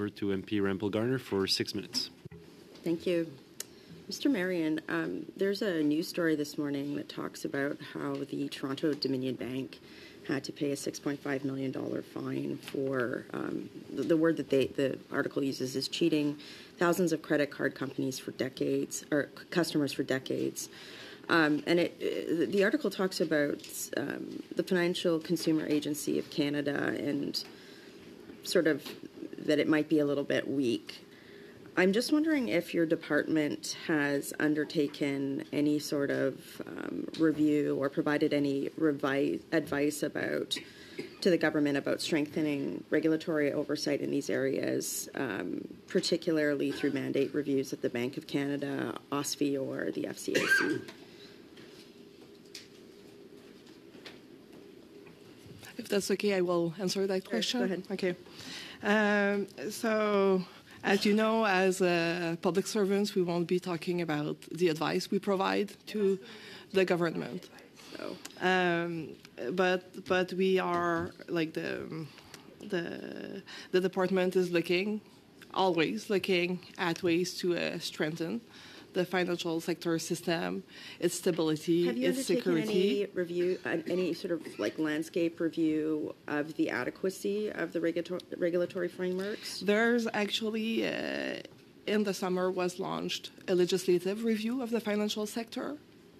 Over to MP Rempel Garner for six minutes. Thank you. Mr. Marion, um, there's a news story this morning that talks about how the Toronto Dominion Bank had to pay a $6.5 million fine for um, the, the, word that they, the article uses is cheating thousands of credit card companies for decades, or customers for decades. Um, and it, it, the article talks about um, the Financial Consumer Agency of Canada and sort of that it might be a little bit weak. I'm just wondering if your department has undertaken any sort of um, review or provided any revi- advice about to the government about strengthening regulatory oversight in these areas, um, particularly through mandate reviews at the Bank of Canada, OSFI, or the FCAC. If that's okay, I will answer that question. Go ahead. Okay. Um, so, as you know, as uh, public servants, we won't be talking about the advice we provide to the government. So, Um, but but we are like the the the department is looking always looking at ways to uh, strengthen the financial sector system, its stability, have you its security. any review, uh, any sort of like landscape review of the adequacy of the regulator- regulatory frameworks? There's actually, uh, in the summer, was launched a legislative review of the financial sector.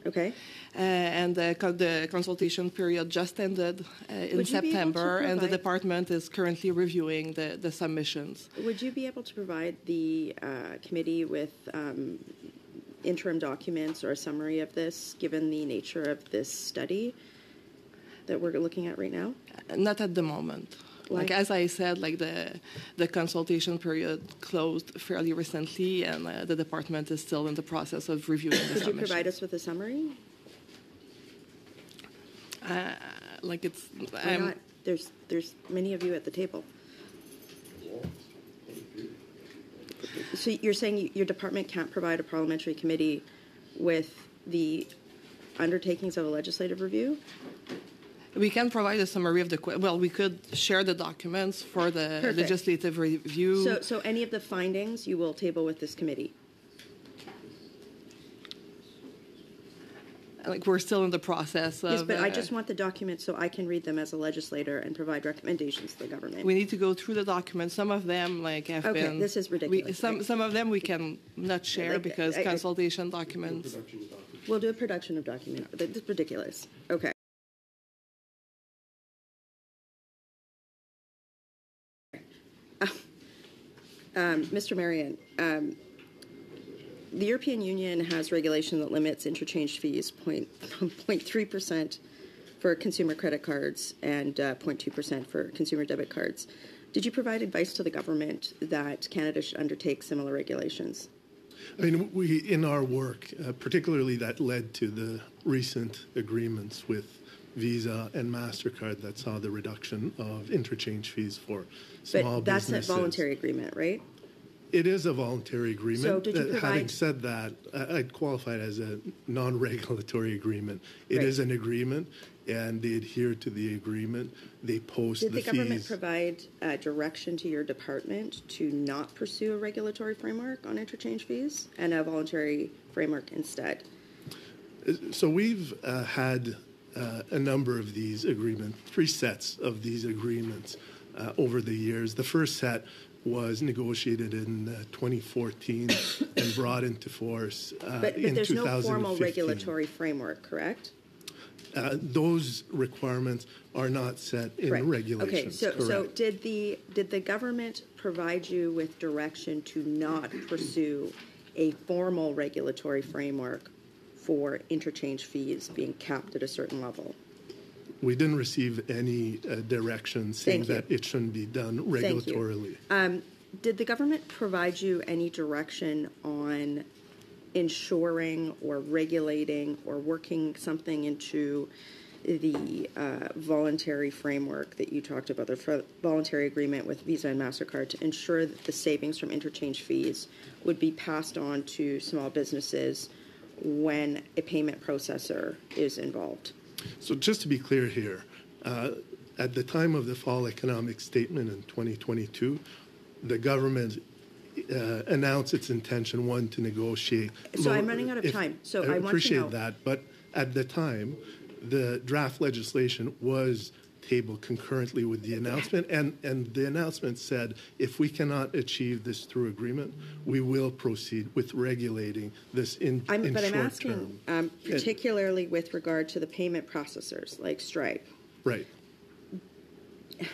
Okay. Uh, and the, co- the consultation period just ended uh, in Would you be able to September, and the department is currently reviewing the, the submissions. Would you be able to provide the uh, committee with um, interim documents or a summary of this, given the nature of this study that we're looking at right now? Not at the moment. Why? Like as I said, like the the consultation period closed fairly recently, and uh, the department is still in the process of reviewing the Could you provide us with a summary? Uh, like it's, Why I'm, not? There's there's many of you at the table. So you're saying your department can't provide a parliamentary committee with the undertakings of a legislative review? we can provide a summary of the well, we could share the documents for the Perfect. legislative review. So so any of the findings you will table with this committee? Like we're still in the process of. Yes, but I uh, just want the documents so I can read them as a legislator and provide recommendations to the government. We need to go through the documents. Some of them, like, have Okay, been. this is we- ridiculous. some some of them we can not share Like, because I- I- consultation documents. We'll do a production of document. This is ridiculous. Okay. Um, Mr. Marion, um, the European Union has regulation that limits interchange fees 0.3% for consumer credit cards and uh, 0.2% for consumer debit cards. Did you provide advice to the government that Canada should undertake similar regulations? I mean, we in our work, uh, particularly that led to the recent agreements with Visa and Mastercard that saw the reduction of interchange fees for small But that's a voluntary agreement, right? It is a voluntary agreement. So did you Uh, Having provide- said that, I- I'd qualify it as a non-regulatory agreement. It Right. is an agreement, and they adhere to the agreement. They post Did the the government fees. provide uh, direction to your department to not pursue a regulatory framework on interchange fees and a voluntary framework instead? So we've uh, had uh, a number of these agreements, three sets of these agreements uh, over the years. The first set was negotiated in uh, 2014 and brought into force uh, But, in but there's no formal regulatory framework, correct? Uh, those requirements are not set in Correct. regulations. Okay, so, so did the, did the government provide you with direction to not pursue a formal regulatory framework for interchange fees being capped at a certain level? We didn't receive any uh, direction saying that it shouldn't be done regulatorily. Um, did the government provide you any direction on ensuring or regulating or working something into the uh, voluntary framework that you talked about, the voluntary agreement with Visa and MasterCard to ensure that the savings from interchange fees would be passed on to small businesses when a payment processor is involved? So just to be clear here, uh, at the time of the fall economic statement in 2022, the government uh, announced its intention, one, to negotiate. So I'm running out of if- time, so I want to appreciate that, but at the time, the draft legislation was tabled concurrently with the announcement, and, and the announcement said, if we cannot achieve this through agreement, we will proceed with regulating this in, I'm, in but I'm asking, term. um, particularly with regard to the payment processors like Stripe, Right.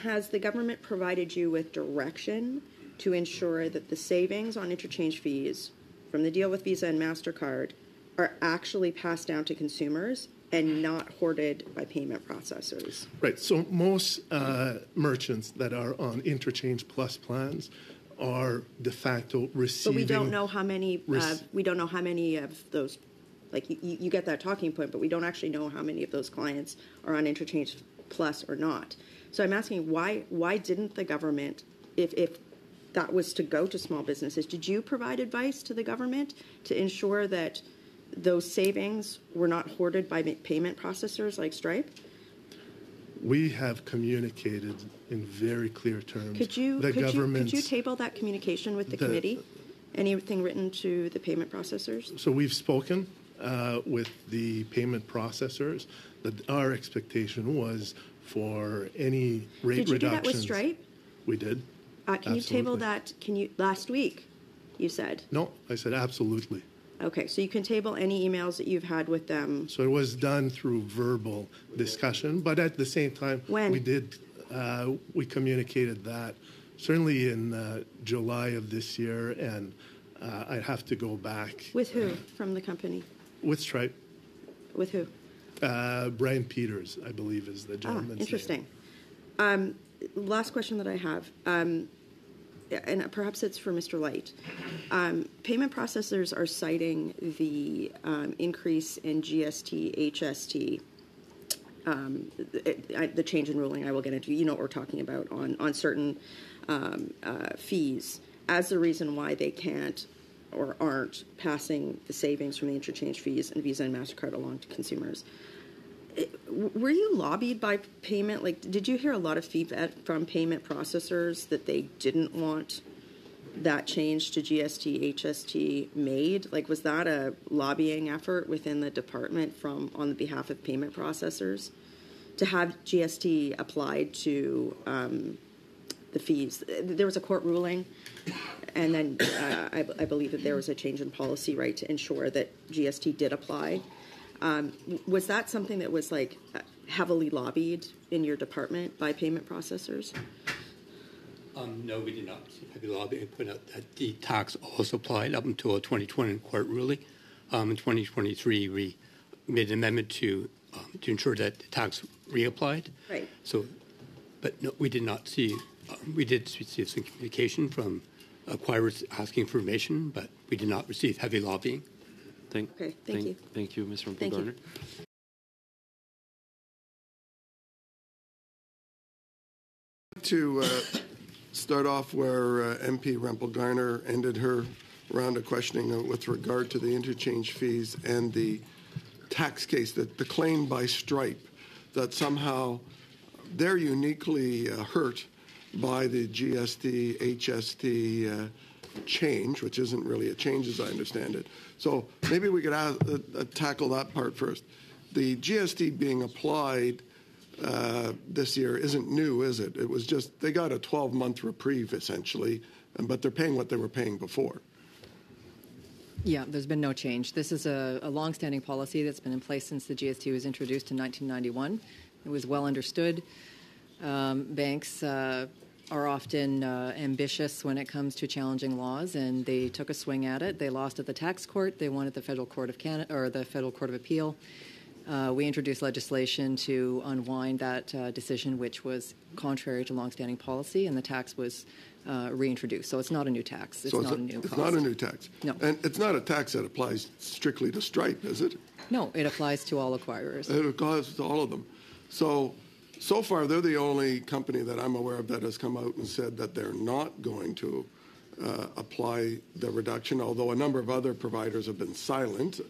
has the government provided you with direction to ensure that the savings on interchange fees from the deal with Visa and MasterCard are actually passed down to consumers and not hoarded by payment processors? Right. So most uh, merchants that are on interchange plus plans are de facto receiving. But we don't know how many. Uh, we don't know how many of those. Like you, you get that talking point, but we don't actually know how many of those clients are on interchange plus or not. So I'm asking why why didn't the government, if if that was to go to small businesses, did you provide advice to the government to ensure that those savings were not hoarded by payment processors like Stripe? We have communicated in very clear terms. Could you the could you could you table that communication with the, the- committee? Anything written to the payment processors? So we've spoken uh, with the payment processors that our expectation was for any rate Did you do that with Stripe? We did. Uh, can you table that? Can you last week? You said No, I said absolutely. Okay. So you can table any emails that you've had with them. So it was done through verbal discussion, but at the same time, When? we did, uh, we communicated that certainly in uh, July of this year, and uh, I'd have to go back With who from the company? with Stripe. With who? Uh, Brian Peters, I believe, is the Ah, gentleman's name. interesting. Um, last question that I have, um, and perhaps it's for Mr. Light. Um, payment processors are citing the um, increase in GST, HST, um, it, I, the change in ruling. I will get into. You know what we're talking about on on certain um, uh, fees as the reason why they can't or aren't passing the savings from the interchange fees and Visa and Mastercard along to consumers. Were you lobbied by payment? Like, did you hear a lot of feedback from payment processors that they didn't want that change to GST, HST made? Like, was that a lobbying effort within the department from on the behalf of payment processors to have GST applied to um, the fees? There was a court ruling, and then uh, I, I believe that there was a change in policy, right, to ensure that GST did apply. Um, was that something that was like heavily lobbied in your department by payment processors? Um, no, we did not receive heavy lobbying. I point out that the tax also applied up until a 2020 court ruling. Um, in 2023, we made an amendment to um, to ensure that the tax reapplied. Right. So, but no, we did not see. Um, we did receive some communication from acquirers asking for information, but we did not receive heavy lobbying. Thank, Okay, thank you. Thank you, Ms. Rempel Garner. to uh, start off where uh, MP Rempel Garner ended her round of questioning uh, with regard to the interchange fees and the tax case, that the claim by Stripe that somehow they're uniquely uh, hurt by the GST, HST uh, change, which isn't really a change as I understand it. So maybe we could uh, uh, tackle that part first. The GST being applied uh, this year isn't new, is it? It was just they got a 12 month reprieve essentially, but they're paying what they were paying before. Yeah, there's been no change. This is a, a longstanding policy that's been in place since the GST was introduced in 1991. It was well understood. Um, banks uh, are often uh, ambitious when it comes to challenging laws, and they took a swing at it. They lost at the tax court. They won at the federal court of Canada or the federal court of appeal. Uh, we introduced legislation to unwind that uh, decision, which was contrary to longstanding policy, and the tax was uh, reintroduced. So it's not a new tax. It's so not it's, a new. it's cost. not a new tax. No. And it's not a tax that applies strictly to Stripe, is it? No, it applies to all acquirers. It applies to all of them. So, so far, they're the only company that I'm aware of that has come out and said that they're not going to uh, apply the reduction, although a number of other providers have been silent.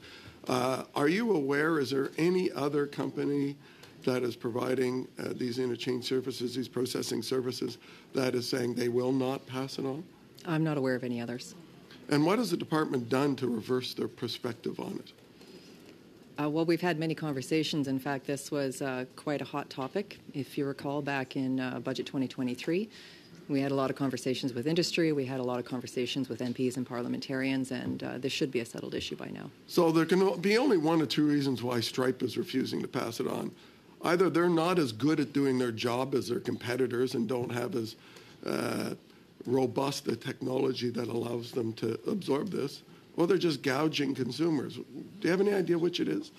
Uh, are you aware, is there any other company that is providing uh, these interchange services, these processing services, that is saying they will not pass it on? I'm not aware of any others. And what has the department done to reverse their perspective on it? Uh, well, we've had many conversations. In fact, this was uh, quite a hot topic. If you recall, back in uh, Budget 2023, we had a lot of conversations with industry. We had a lot of conversations with MPs and parliamentarians, and uh, this should be a settled issue by now. So there can be only one or two reasons why Stripe is refusing to pass it on. Either they're not as good at doing their job as their competitors and don't have as uh, robust a technology that allows them to absorb this, or they're just gouging consumers. Do you have any idea which it is?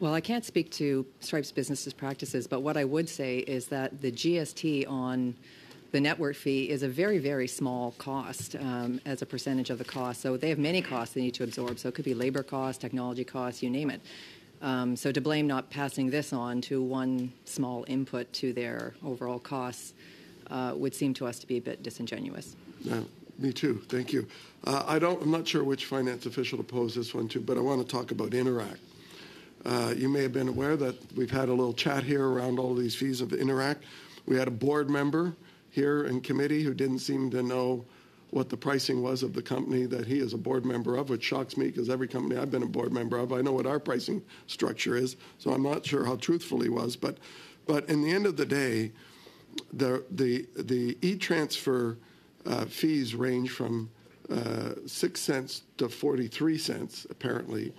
Well, I can't speak to Stripe's business practices, but what I would say is that the GST on the network fee is a very, very small cost um, as a percentage of the cost. So they have many costs they need to absorb. So it could be labor costs, technology costs, you name it. Um, so to blame not passing this on to one small input to their overall costs uh, would seem to us to be a bit disingenuous. Yeah, me too. Thank you. Uh, I don't. I'm not sure which finance official to pose this one to, but I want to talk about Interac. Uh, you may have been aware that we've had a little chat here around all these fees of Interac. We had a board member here in committee who didn't seem to know what the pricing was of the company that he is a board member of, which shocks me because every company I've been a board member of, I know what our pricing structure is. So I'm not sure how truthful he was, but but in the end of the day, the the the e-transfer uh, fees range from uh, six cents to forty-three cents apparently,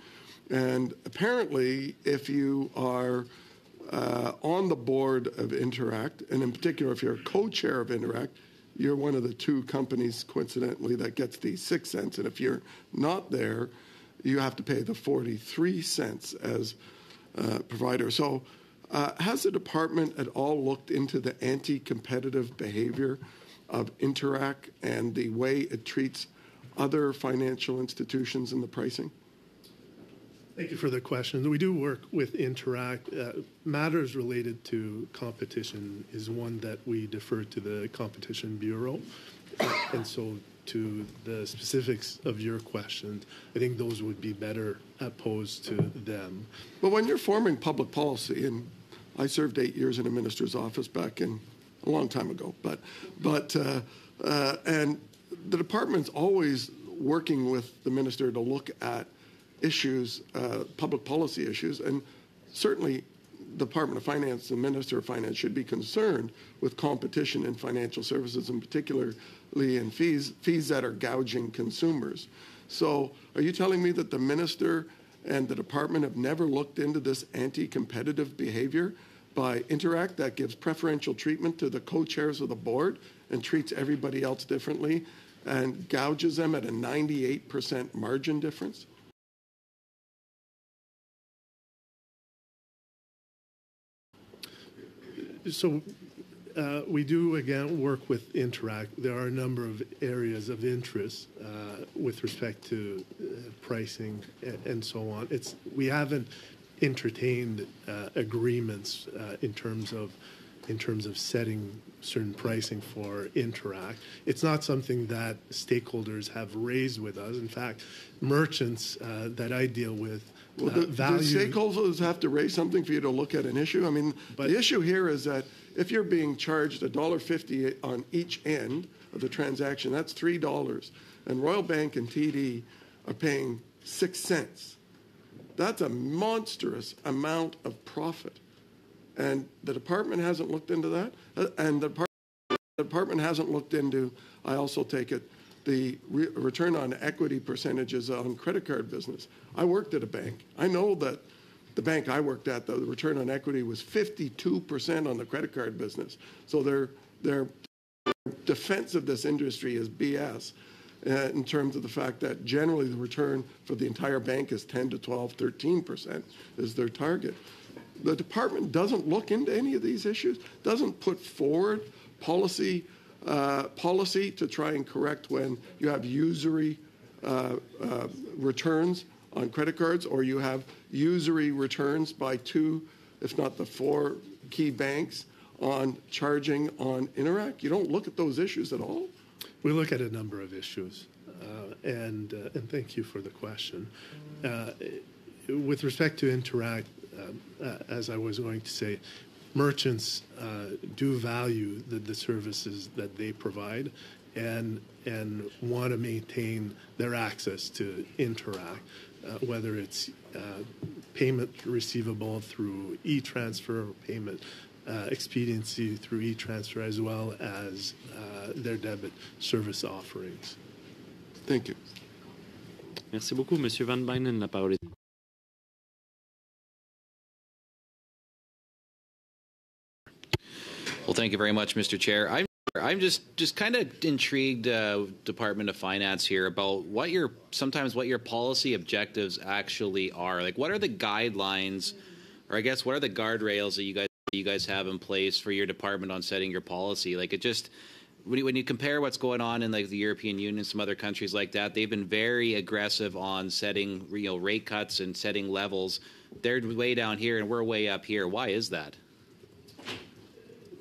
and apparently if you are uh, on the board of Interac, and in particular if you're a co-chair of Interac, you're one of the two companies coincidentally that gets the six cents, and if you're not there, you have to pay the forty-three cents as uh, provider. So. Uh, has the department at all looked into the anti-competitive behavior of Interac and the way it treats other financial institutions in the pricing? Thank you for the question. We do work with Interac. Uh, matters related to competition is one that we defer to the Competition Bureau. and so, to the specifics of your question, I think those would be better posed to them. But when you're forming public policy, and I served eight years in a minister's office back in a long time ago, but but uh, uh, and the department's always working with the minister to look at issues, uh, public policy issues, and certainly the Department of Finance and Minister of Finance should be concerned with competition in financial services, and particularly in fees, fees that are gouging consumers. So, are you telling me that the minister and the department have never looked into this anti-competitive behavior by Interac that gives preferential treatment to the co-chairs of the board and treats everybody else differently and gouges them at a 98% margin difference? So uh, we do again work with Interac. There are a number of areas of interest uh, with respect to uh, pricing and, and, so on. It's we haven't entertained uh, agreements uh, in terms of in terms of setting certain pricing for interac It's not something that stakeholders have raised with us. In fact, merchants uh, that I deal with well, value. Do stakeholders have to raise something for you to look at an issue? I mean, but, the issue here is that if you're being charged $1.50 on each end of the transaction, that's $3. And Royal Bank and TD are paying 6 cents. That's a monstrous amount of profit. And the department hasn't looked into that. Uh, and the department, the department hasn't looked into, I also take it, the re- return on equity percentages on credit card business. I worked at a bank. I know that the bank I worked at, the return on equity was 52% on the credit card business. So their their defense of this industry is BS in terms of the fact that generally the return for the entire bank is 10 to 12, 13% is their target. The department doesn't look into any of these issues, doesn't put forward policy uh, policy to try and correct when you have usury uh, uh returns on credit cards, or you have usury returns by two, if not the four key banks on charging on Interac? You don't look at those issues at all? We look at a number of issues, uh, and uh, and thank you for the question. Uh, with respect to Interac, uh, uh, as I was going to say, merchants uh, do value the, the services that they provide and and want to maintain their access to interac, uh, whether it's payment receivable through e-transfer or payment uh, expediency through e-transfer as well as uh, their debit service offerings. Thank you. Merci beaucoup. Monsieur Van Bynen, la parole est Well, thank you very much, Mr. Chair. I'm I'm just just kind of intrigued, uh, Department of Finance here, about what your sometimes what your policy objectives actually are. Like, what are the guidelines, or I guess what are the guardrails that you guys you guys have in place for your department on setting your policy? Like, it just when you, when you compare what's going on in like the European Union, some other countries like that, they've been very aggressive on setting you know rate cuts and setting levels. They're way down here, and we're way up here. Why is that?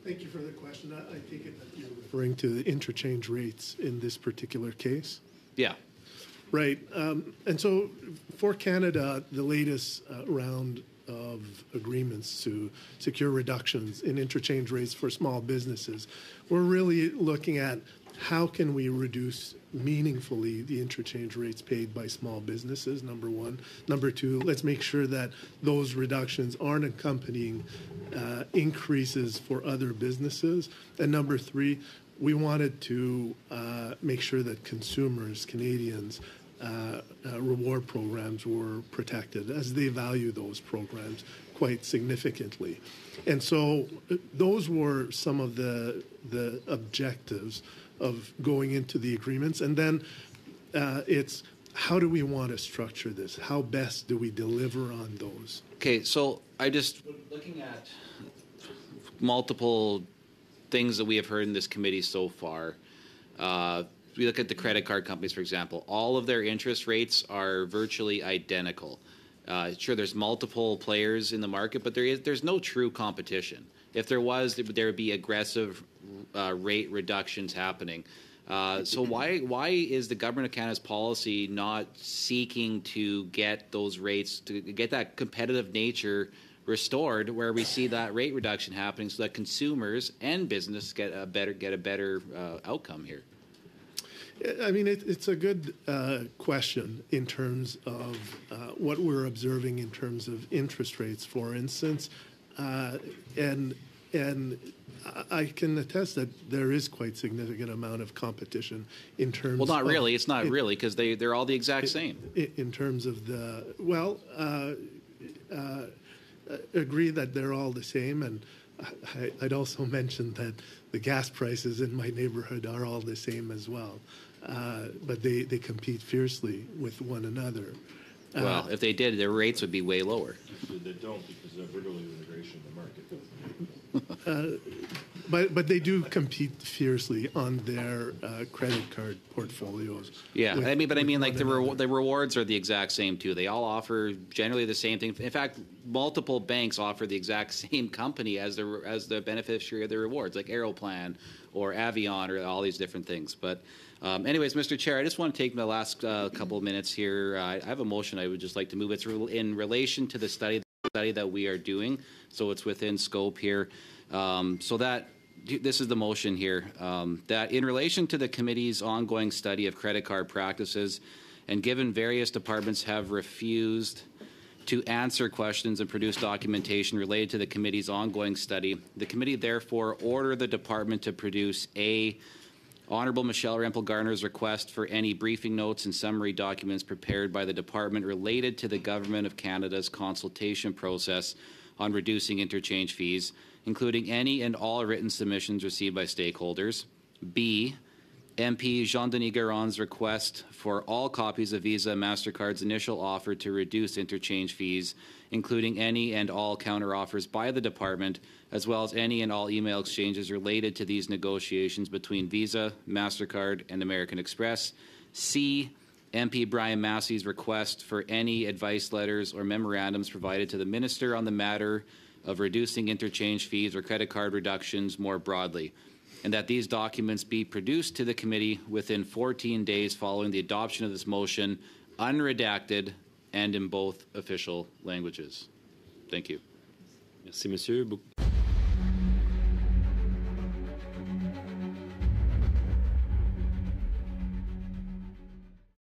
Thank you for the question. I, I take it that you're referring to the interchange rates in this particular case. Yeah. Right. Um, and so for Canada, the latest uh, round of agreements to secure reductions in interchange rates for small businesses, we're really looking at how can we reduce meaningfully the interchange rates paid by small businesses, number one. Number two, let's make sure that those reductions aren't accompanying uh, increases for other businesses. And number three, we wanted to uh, make sure that consumers, Canadians, uh, uh, reward programs were protected as they value those programs quite significantly. And so uh, those were some of the, the objectives of going into the agreements. And then uh, it's how do we want to structure this? How best do we deliver on those? Okay, so I just looking at multiple things that we have heard in this committee so far. Uh, we look at the credit card companies, for example. All of their interest rates are virtually identical. Uh, sure, there's multiple players in the market, but there is there's no true competition. If there was, there would be aggressive uh, rate reductions happening. Uh, so why why is the government of Canada's policy not seeking to get those rates to get that competitive nature restored, where we see that rate reduction happening, so that consumers and business get a better get a better uh, outcome here? I mean, it, it's a good uh, question in terms of uh, what we're observing in terms of interest rates, for instance, uh, and and I can attest that there is quite significant amount of competition in terms. Well, not of, really. It's not in, really because they they're all the exact in, same. In terms of the well, uh, uh, agree that they're all the same, and I, I'd also mention that the gas prices in my neighborhood are all the same as well. Uh, but they, they compete fiercely with one another. Uh, Well, if they did, their rates would be way lower. They don't because of vertical integration in the market. But but they do compete fiercely on their uh, credit card portfolios. Yeah, with- I mean, but I mean, like the re- the rewards are the exact same too. They all offer generally the same thing. In fact, multiple banks offer the exact same company as the as the beneficiary of the rewards, like Aeroplan or Avion or all these different things. But, um, anyways, Mr. Chair, I just want to take the last uh, couple of minutes here. Uh, I have a motion. I would just like to move. It's re- in relation to the study study that we are doing, so it's within scope here. Um, so that this is the motion here um, that in relation to the committee's ongoing study of credit card practices, and given various departments have refused to answer questions and produce documentation related to the committee's ongoing study, the committee therefore order the department to produce a Honorable Michelle Rempel Garner's request for any briefing notes and summary documents prepared by the department related to the Government of Canada's consultation process on reducing interchange fees, including any and all written submissions received by stakeholders. B. MP Jean Denis Garon's request for all copies of Visa MasterCard's initial offer to reduce interchange fees, including any and all counteroffers by the department, as well as any and all email exchanges related to these negotiations between Visa, MasterCard, and American Express. C. MP Brian Masse's request for any advice letters or memorandums provided to the minister on the matter of reducing interchange fees or credit card reductions more broadly and that these documents be produced to the committee within 14 days following the adoption of this motion, unredacted and in both official languages. Thank you. Merci, monsieur.